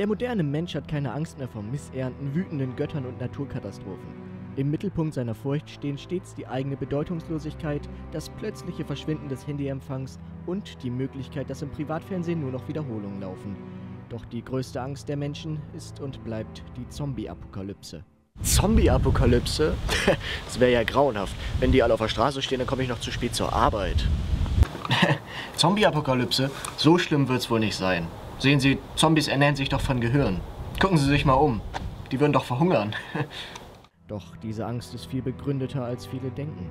Der moderne Mensch hat keine Angst mehr vor Missernten, wütenden Göttern und Naturkatastrophen. Im Mittelpunkt seiner Furcht stehen stets die eigene Bedeutungslosigkeit, das plötzliche Verschwinden des Handyempfangs und die Möglichkeit, dass im Privatfernsehen nur noch Wiederholungen laufen. Doch die größte Angst der Menschen ist und bleibt die Zombie-Apokalypse. Zombie-Apokalypse? das wäre ja grauenhaft. Wenn die alle auf der Straße stehen, dann komme ich noch zu spät zur Arbeit. Zombie-Apokalypse? So schlimm wird es wohl nicht sein. Sehen Sie, Zombies ernähren sich doch von Gehirn. Gucken Sie sich mal um. Die würden doch verhungern. Doch diese Angst ist viel begründeter, als viele denken.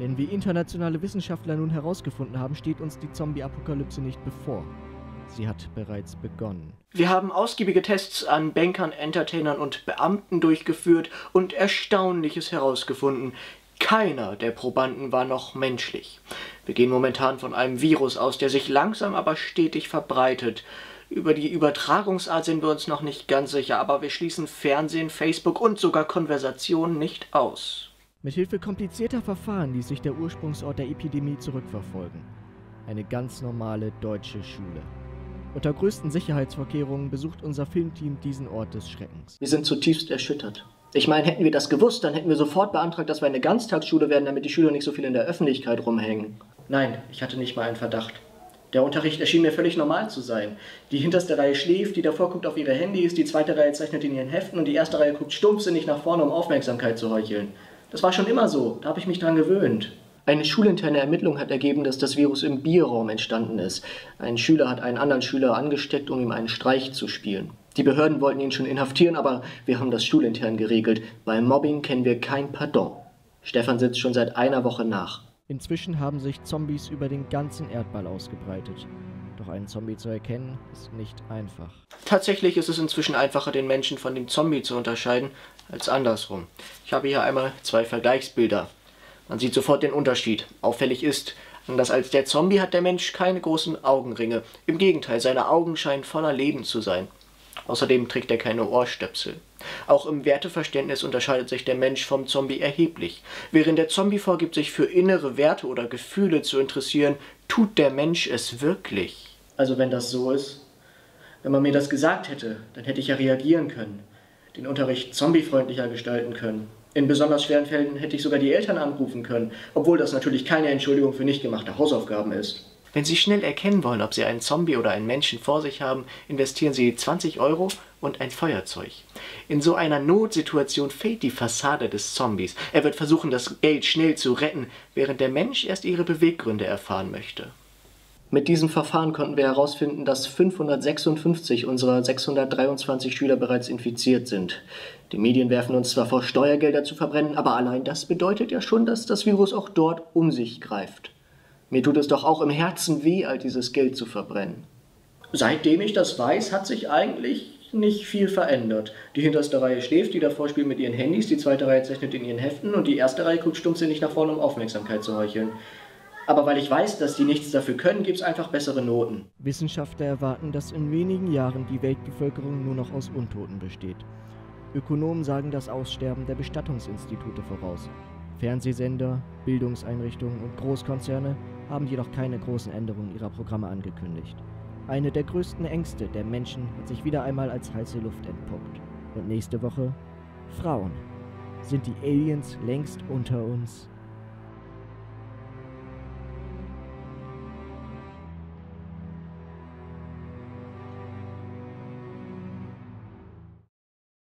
Denn wie internationale Wissenschaftler nun herausgefunden haben, steht uns die Zombie-Apokalypse nicht bevor. Sie hat bereits begonnen. Wir haben ausgiebige Tests an Bankern, Entertainern und Beamten durchgeführt und Erstaunliches herausgefunden. Keiner der Probanden war noch menschlich. Wir gehen momentan von einem Virus aus, der sich langsam aber stetig verbreitet. Über die Übertragungsart sind wir uns noch nicht ganz sicher, aber wir schließen Fernsehen, Facebook und sogar Konversation nicht aus. Mithilfe komplizierter Verfahren ließ sich der Ursprungsort der Epidemie zurückverfolgen. Eine ganz normale deutsche Schule. Unter größten Sicherheitsvorkehrungen besucht unser Filmteam diesen Ort des Schreckens. Wir sind zutiefst erschüttert. Ich meine, hätten wir das gewusst, dann hätten wir sofort beantragt, dass wir eine Ganztagsschule werden, damit die Schüler nicht so viel in der Öffentlichkeit rumhängen. Nein, ich hatte nicht mal einen Verdacht. Der Unterricht erschien mir völlig normal zu sein. Die hinterste Reihe schläft, die davor guckt auf ihre Handys, die zweite Reihe zeichnet in ihren Heften und die erste Reihe guckt stumpfsinnig nach vorne, um Aufmerksamkeit zu heucheln. Das war schon immer so, da habe ich mich dran gewöhnt. Eine schulinterne Ermittlung hat ergeben, dass das Virus im Bierraum entstanden ist. Ein Schüler hat einen anderen Schüler angesteckt, um ihm einen Streich zu spielen. Die Behörden wollten ihn schon inhaftieren, aber wir haben das schulintern geregelt. Beim Mobbing kennen wir kein Pardon. Stefan sitzt schon seit einer Woche nach. Inzwischen haben sich Zombies über den ganzen Erdball ausgebreitet. Doch einen Zombie zu erkennen, ist nicht einfach. Tatsächlich ist es inzwischen einfacher, den Menschen von dem Zombie zu unterscheiden, als andersrum. Ich habe hier einmal zwei Vergleichsbilder. Man sieht sofort den Unterschied. Auffällig ist, anders als der Zombie hat der Mensch keine großen Augenringe. Im Gegenteil, seine Augen scheinen voller Leben zu sein. Außerdem trägt er keine Ohrstöpsel. Auch im Werteverständnis unterscheidet sich der Mensch vom Zombie erheblich. Während der Zombie vorgibt, sich für innere Werte oder Gefühle zu interessieren, tut der Mensch es wirklich. Also wenn das so ist, wenn man mir das gesagt hätte, dann hätte ich ja reagieren können, den Unterricht zombiefreundlicher gestalten können. In besonders schweren Fällen hätte ich sogar die Eltern anrufen können, obwohl das natürlich keine Entschuldigung für nicht gemachte Hausaufgaben ist. Wenn Sie schnell erkennen wollen, ob Sie einen Zombie oder einen Menschen vor sich haben, investieren Sie 20 Euro und ein Feuerzeug. In so einer Notsituation fehlt die Fassade des Zombies. Er wird versuchen, das Geld schnell zu retten, während der Mensch erst ihre Beweggründe erfahren möchte. Mit diesem Verfahren konnten wir herausfinden, dass 556 unserer 623 Schüler bereits infiziert sind. Die Medien werfen uns zwar vor, Steuergelder zu verbrennen, aber allein das bedeutet ja schon, dass das Virus auch dort um sich greift. Mir tut es doch auch im Herzen weh, all dieses Geld zu verbrennen. Seitdem ich das weiß, hat sich eigentlich nicht viel verändert. Die hinterste Reihe schläft, die davor spielt mit ihren Handys, die zweite Reihe zeichnet in ihren Heften und die erste Reihe guckt stumpfsinnig nach vorne, um Aufmerksamkeit zu heucheln. Aber weil ich weiß, dass die nichts dafür können, gibt es einfach bessere Noten. Wissenschaftler erwarten, dass in wenigen Jahren die Weltbevölkerung nur noch aus Untoten besteht. Ökonomen sagen das Aussterben der Bestattungsinstitute voraus. Fernsehsender, Bildungseinrichtungen und Großkonzerne haben jedoch keine großen Änderungen ihrer Programme angekündigt. Eine der größten Ängste der Menschen hat sich wieder einmal als heiße Luft entpuppt. Und nächste Woche Frauen. Sind die Aliens längst unter uns?